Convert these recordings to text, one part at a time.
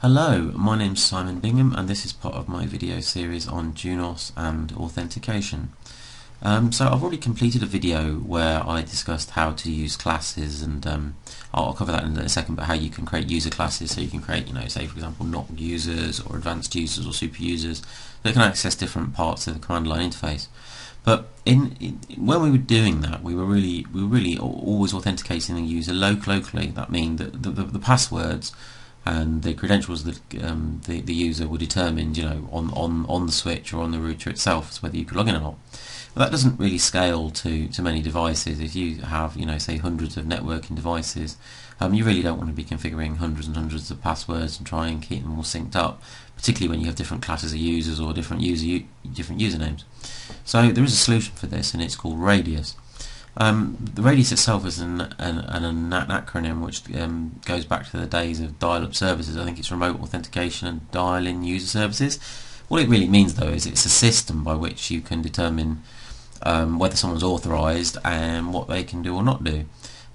Hello, my name's Simon Bingham and this is part of my video series on Junos and authentication. Um, so I've already completed a video where I discussed how to use classes and um, I'll cover that in a second, but how you can create user classes so you can create, you know, say for example not users or advanced users or super users that can access different parts of the command line interface. But in, in, when we were doing that, we were really we were really always authenticating the user locally. That means that the, the, the passwords and the credentials that um, the, the user will determine, you know, on, on, on the switch or on the router itself, as whether you can log in or not. But that doesn't really scale to, to many devices. If you have, you know, say hundreds of networking devices, um, you really don't want to be configuring hundreds and hundreds of passwords and try and keep them all synced up, particularly when you have different classes of users or different user different usernames. So there is a solution for this, and it's called Radius. Um, the Radius itself is an, an, an, acronym which um, goes back to the days of dial-up services. I think it's remote authentication and dial-in user services. What it really means, though, is it's a system by which you can determine um, whether someone's authorized and what they can do or not do.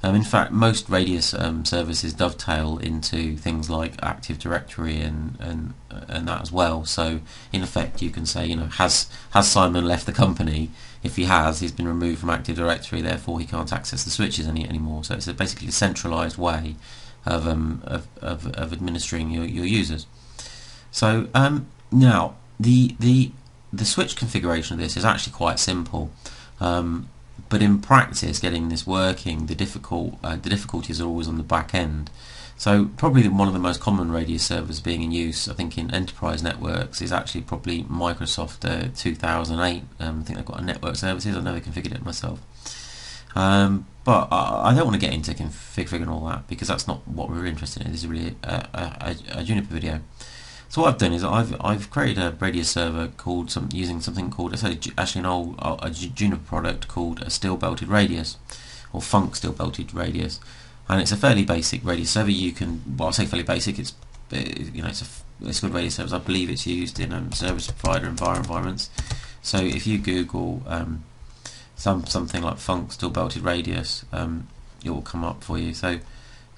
Um, in fact, most Radius um, services dovetail into things like Active Directory and, and and that as well. So, in effect, you can say, you know, has has Simon left the company? If he has, he's been removed from Active Directory, therefore he can't access the switches any anymore. So it's a basically a centralized way of um, of, of, of administering your, your users. So um, now the the the switch configuration of this is actually quite simple. Um, but in practice, getting this working, the difficult uh, the difficulties are always on the back end. So probably one of the most common radius servers being in use, I think, in enterprise networks is actually probably Microsoft uh, 2008. Um, I think they've got a network services. I've never configured it myself. Um, but I, I, don't want to get into configuring all that because that's not what we're interested in. This is really a, a, a, Juniper video. So what I've done is I've I've created a radius server called some using something called it's actually an old a Juniper product called a steel belted radius or Funk steel belted radius, and it's a fairly basic radius server. You can well I say fairly basic. It's you know it's a it's good radius server. I believe it's used in um, service provider environments. So if you Google um, some something like Funk steel belted radius, um, it will come up for you. So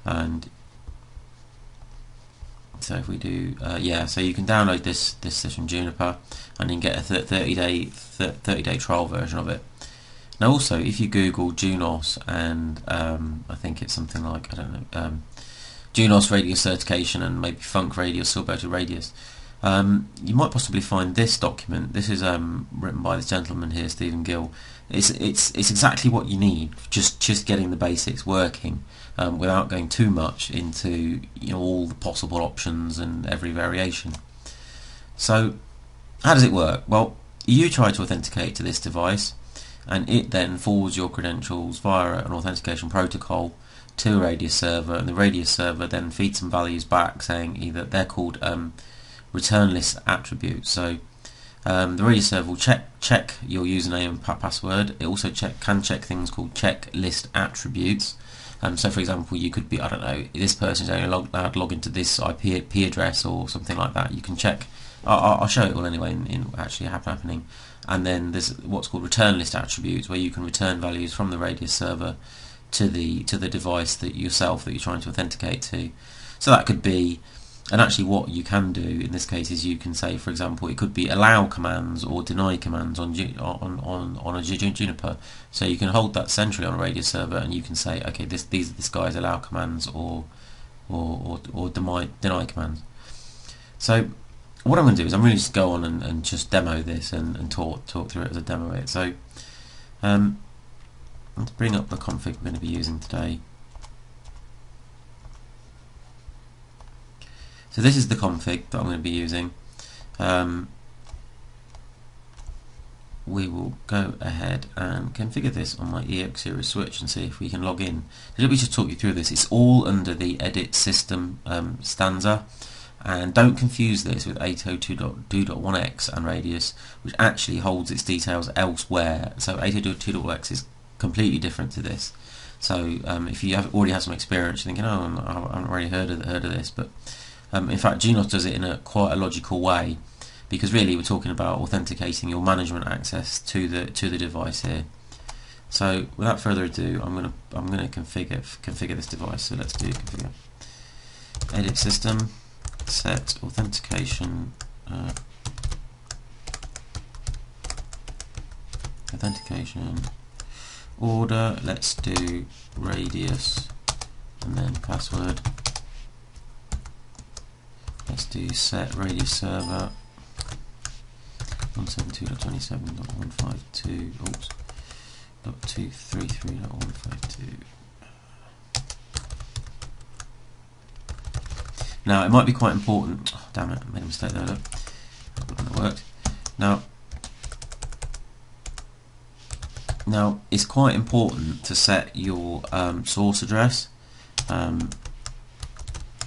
and so if we do, uh, yeah, so you can download this this session Juniper, and can get a 30 day 30 day trial version of it. Now also, if you Google Junos and um, I think it's something like I don't know um, Junos radius certification and maybe Funk radius Silberto radius, um, you might possibly find this document. This is um, written by this gentleman here, Stephen Gill. It's it's it's exactly what you need. Just just getting the basics working um, without going too much into you know all the possible options and every variation. So how does it work? Well, you try to authenticate to this device and it then forwards your credentials via an authentication protocol to a Radius server and the Radius server then feeds some values back saying either they're called um, return list attributes. So um, the Radius server will check check your username and password. It also check can check things called check list attributes um, so, for example, you could be, I don't know, this person is only allowed to log into this IP, address or something like that. You can check. I'll, I'll show it all anyway in, in actually happening. And then there's what's called return list attributes, where you can return values from the Radius server to the to the device that yourself that you're trying to authenticate to. So that could be and actually what you can do in this case is you can say, for example, it could be allow commands or deny commands on on, on, on a Juniper. So you can hold that centrally on a Radius server and you can say, okay, this, these are this guy's allow commands or or, or, or deny, deny commands. So what I'm going to do is I'm really just go on and, and just demo this and, and talk talk through it as a demo it. So um, let's bring up the config we're going to be using today. So this is the config that I'm going to be using. Um, we will go ahead and configure this on my EX series switch and see if we can log in. let me just talk you through this. It's all under the edit system um, stanza and don't confuse this with 802.2.1x and radius which actually holds its details elsewhere. So 802.2.x is completely different to this. So um, if you have already have some experience, you're thinking, oh, I haven't already heard of, heard of this, but um, in fact, Junos does it in a quite a logical way because really we're talking about authenticating your management access to the to the device here. So without further ado, I'm gonna I'm gonna configure configure this device. So let's do configure edit system set authentication uh, authentication order. Let's do radius and then password. Let's do set radius server 172.27.152 oops. Dot 233.152 now it might be quite important oh, damn it I made a mistake there that worked now now it's quite important to set your um, source address um,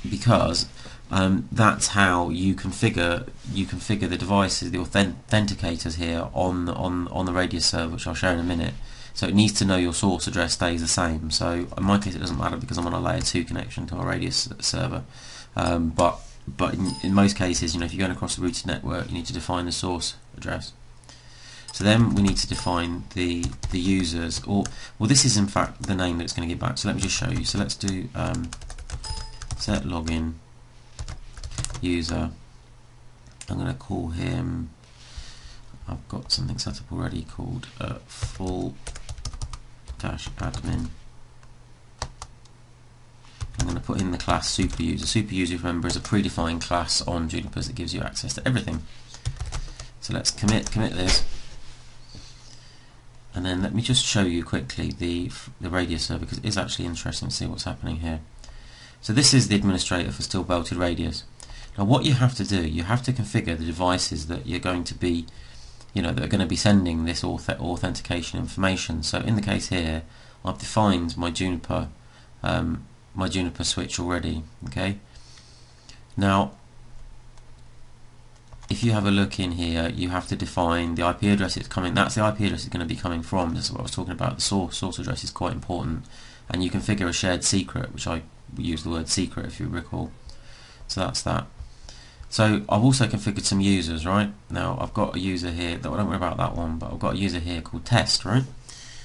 because um, that's how you configure you configure the devices, the authenticators here on on on the Radius server, which I'll show in a minute. So it needs to know your source address stays the same. So in my case, it doesn't matter because I'm on a layer two connection to our Radius server. Um, but but in, in, most cases, you know, if you're going across the routed network, you need to define the source address. So then we need to define the the users, or well, this is in fact the name that it's going to give back. So let me just show you. So let's do um, set login user. I'm going to call him, I've got something set up already called uh, full dash admin. I'm going to put in the class super user. Super user, remember, is a predefined class on Junipers that gives you access to everything. So let's commit commit this, and then let me just show you quickly the the radius server because it is actually interesting to see what's happening here. So this is the administrator for steel belted radius. Now what you have to do, you have to configure the devices that you're going to be, you know, that are going to be sending this auth authentication information. So in the case here, I've defined my Juniper, um, my Juniper switch already. Okay. Now, if you have a look in here, you have to define the IP address it's coming. That's the IP address it's going to be coming from. This is what I was talking about. The source source address is quite important, and you configure a shared secret, which I use the word secret if you recall. So that's that. So I've also configured some users, right? Now I've got a user here, that I don't worry about that one, but I've got a user here called test, right?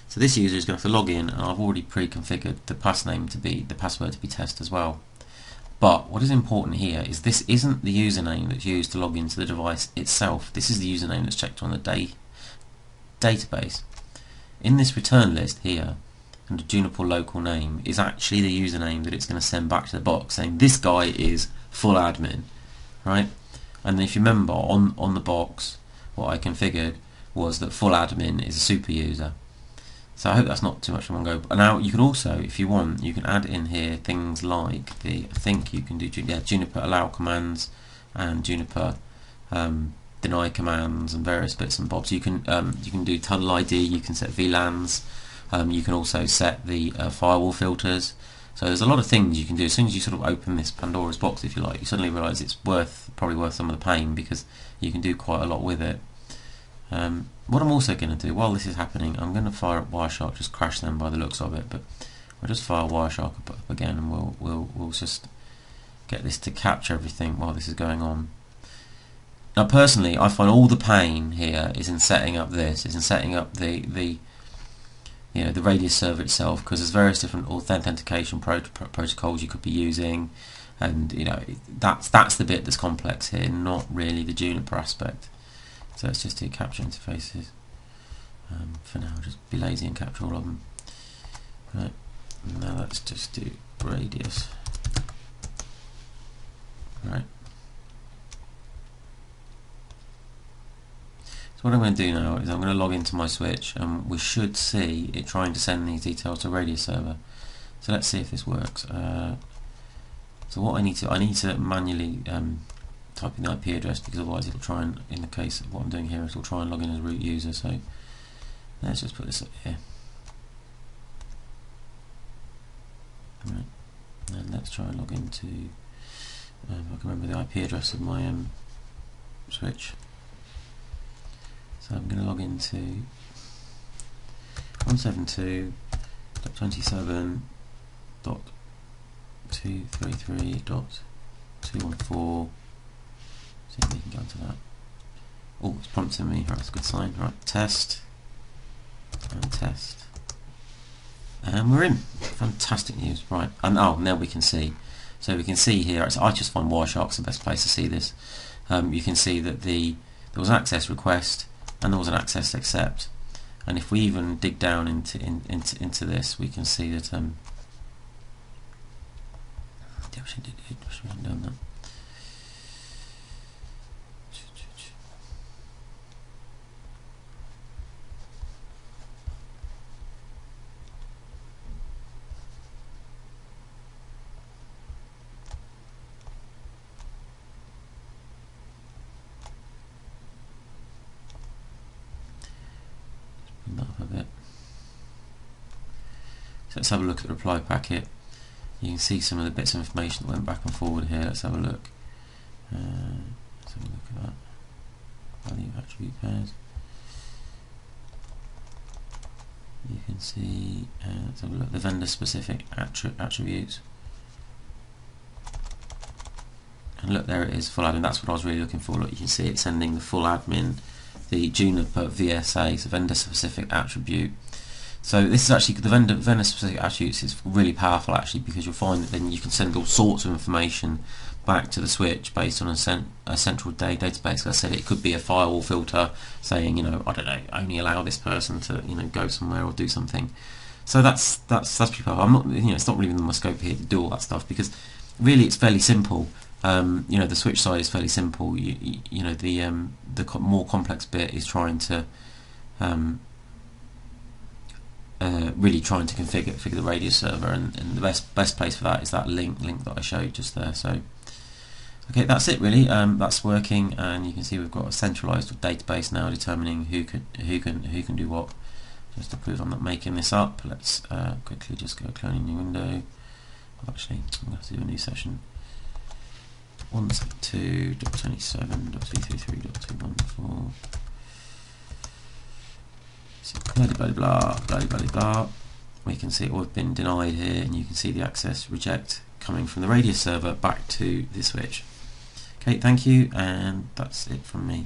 So this user is going to have to log in and I've already pre-configured the pass name to be, the password to be test as well. But what is important here is this isn't the username that's used to log into the device itself. This is the username that's checked on the day database. In this return list here, under Juniper local name, is actually the username that it's going to send back to the box saying this guy is full admin right? And if you remember, on, on the box, what I configured was that full admin is a super user. So I hope that's not too much in one go. Now you can also, if you want, you can add in here things like the, I think you can do yeah, Juniper allow commands and Juniper um, deny commands and various bits and bobs. You can um, you can do tunnel ID, you can set VLANs, um, you can also set the uh, firewall filters. So there's a lot of things you can do. As soon as you sort of open this Pandora's box, if you like, you suddenly realise it's worth probably worth some of the pain because you can do quite a lot with it. Um, what I'm also going to do while this is happening, I'm going to fire up Wireshark, just crash them by the looks of it. But I'll just fire Wireshark up, up again, and we'll we'll we'll just get this to capture everything while this is going on. Now, personally, I find all the pain here is in setting up this, is in setting up the the you know the radius server itself because there's various different authentication pro protocols you could be using and you know that's that's the bit that's complex here not really the Juniper aspect so let's just do capture interfaces um, for now just be lazy and capture all of them right now let's just do radius right So what I'm going to do now is I'm going to log into my switch and we should see it trying to send these details to Radius server. So let's see if this works. Uh, so what I need to, I need to manually um, type in the IP address because otherwise it'll try and, in the case of what I'm doing here, it'll try and log in as root user. So let's just put this up here. Right. And let's try and log into, um, I can remember the IP address of my um, switch. So I'm going to log into 172.27.233.214 see if we can go to that. Oh it's prompting me, right that's a good sign, right test. And test. And we're in. Fantastic news, right and oh now we can see. So we can see here, I just find Wireshark's the best place to see this. Um, you can see that the there was an access request and there was an access accept. And if we even dig down into in, into into this, we can see that um, should have done that up a bit. So let's have a look at the reply packet. You can see some of the bits of information that went back and forward here. Let's have a look. Uh, let's have a look at that. Value attribute pairs. You can see uh, let's have a look the vendor specific attri attributes. And look, there it is, full admin. That's what I was really looking for. Look, you can see it sending the full admin the Juniper VSA, so vendor specific attribute. So this is actually the vendor vendor specific attributes is really powerful actually because you'll find that then you can send all sorts of information back to the switch based on a, cent a central day database. Like I said, it could be a firewall filter saying you know I don't know only allow this person to you know go somewhere or do something. So that's that's that's pretty powerful. I'm not you know it's not really within my scope here to do all that stuff because really it's fairly simple. Um, you know the switch side is fairly simple. You, you, you know the um, the co more complex bit is trying to um, uh, really trying to configure, configure the radius server, and, and, the best best place for that is that link link that I showed just there. So okay, that's it really. Um, that's working, and you can see we've got a centralized database now determining who can who can who can do what. Just to prove I'm not making this up, let's uh, quickly just go clone a new window. Actually, I'm going to do a new session. 172.27.233.214 blah blah blah blah blah blah. We can see it all been denied here and you can see the access reject coming from the radius server back to the switch. Okay thank you and that's it from me